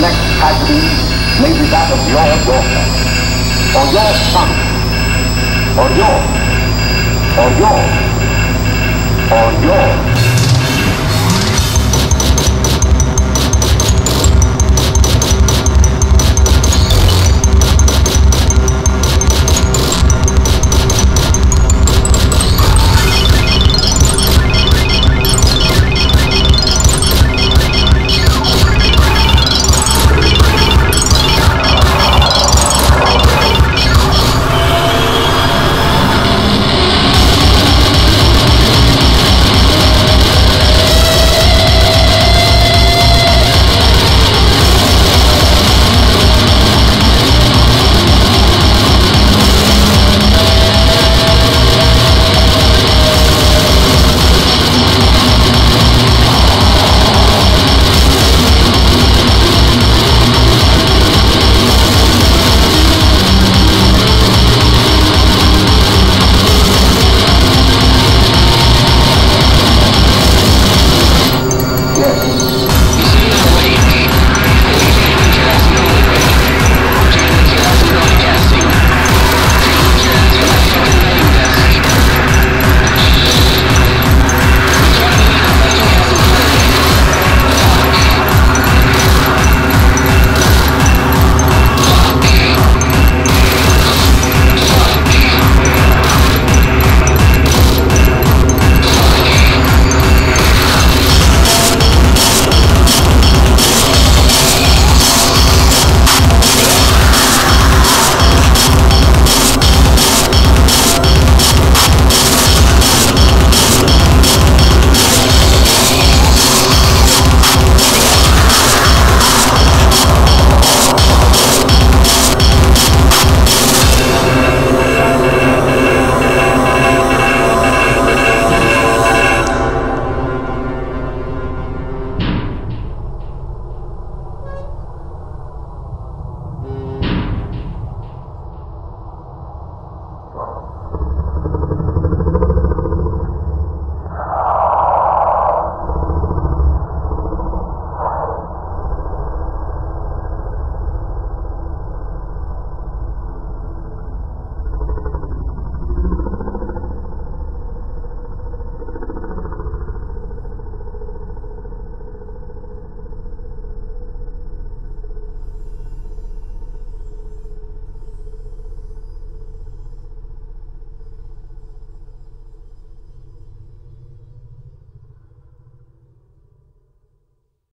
next tragedy may be that of your daughter, or your son, or yours, or yours, or yours. you